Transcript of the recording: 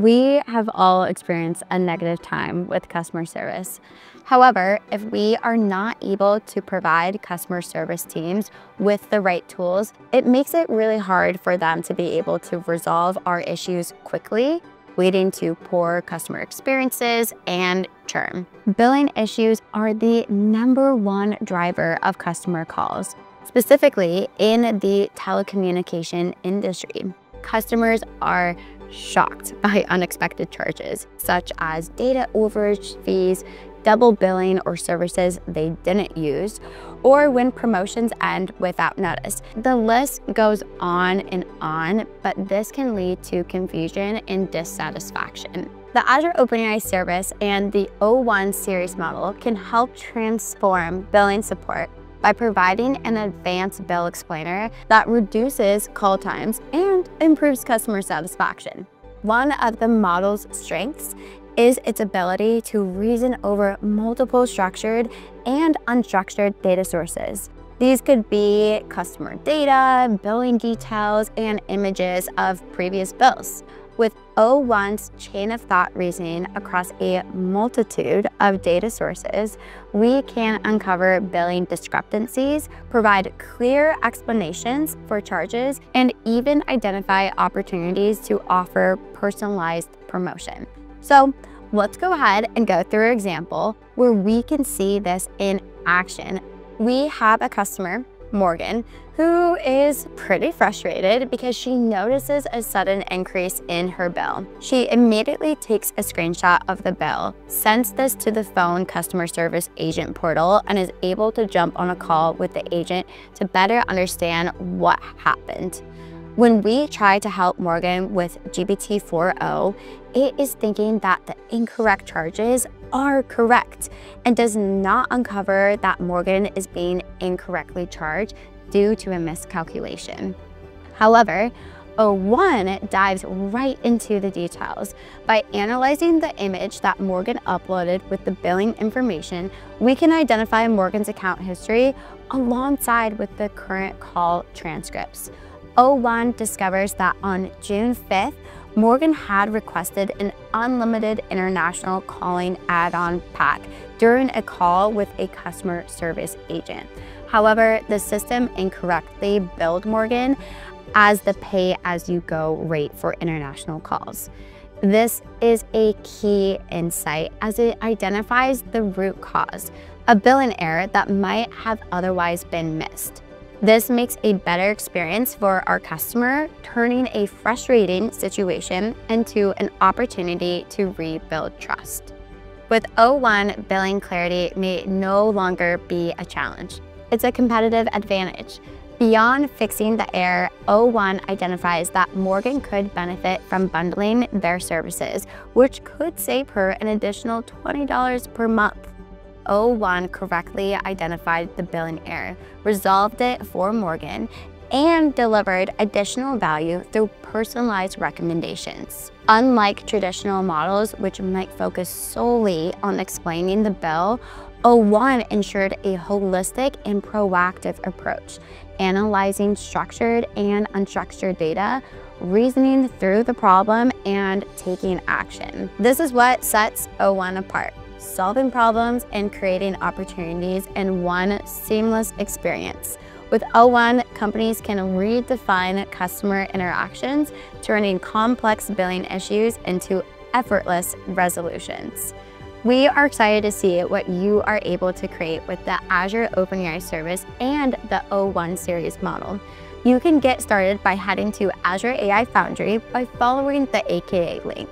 We have all experienced a negative time with customer service. However, if we are not able to provide customer service teams with the right tools, it makes it really hard for them to be able to resolve our issues quickly, leading to poor customer experiences and churn. Billing issues are the number one driver of customer calls, specifically in the telecommunication industry. Customers are shocked by unexpected charges, such as data overage fees, double billing or services they didn't use, or when promotions end without notice. The list goes on and on, but this can lead to confusion and dissatisfaction. The Azure OpenAI service and the O1 series model can help transform billing support by providing an advanced bill explainer that reduces call times and improves customer satisfaction. One of the model's strengths is its ability to reason over multiple structured and unstructured data sources. These could be customer data, billing details, and images of previous bills. With O1's chain of thought reasoning across a multitude of data sources, we can uncover billing discrepancies, provide clear explanations for charges, and even identify opportunities to offer personalized promotion. So let's go ahead and go through an example where we can see this in action. We have a customer Morgan, who is pretty frustrated because she notices a sudden increase in her bill. She immediately takes a screenshot of the bill, sends this to the phone customer service agent portal, and is able to jump on a call with the agent to better understand what happened. When we try to help Morgan with GPT-4o, it is thinking that the incorrect charges are correct and does not uncover that Morgan is being incorrectly charged due to a miscalculation. However, O1 dives right into the details. By analyzing the image that Morgan uploaded with the billing information, we can identify Morgan's account history alongside with the current call transcripts. O1 discovers that on June 5th, Morgan had requested an unlimited international calling add-on pack during a call with a customer service agent. However, the system incorrectly billed Morgan as the pay-as-you-go rate for international calls. This is a key insight as it identifies the root cause, a billing error that might have otherwise been missed. This makes a better experience for our customer, turning a frustrating situation into an opportunity to rebuild trust. With O1, billing clarity may no longer be a challenge. It's a competitive advantage. Beyond fixing the error, O1 identifies that Morgan could benefit from bundling their services, which could save her an additional $20 per month. O1 correctly identified the billing error, resolved it for Morgan, and delivered additional value through personalized recommendations. Unlike traditional models, which might focus solely on explaining the bill, O1 ensured a holistic and proactive approach, analyzing structured and unstructured data, reasoning through the problem, and taking action. This is what sets O1 apart solving problems and creating opportunities in one seamless experience. With O1, companies can redefine customer interactions, turning complex billing issues into effortless resolutions. We are excited to see what you are able to create with the Azure OpenAI service and the O1 series model. You can get started by heading to Azure AI Foundry by following the AKA link.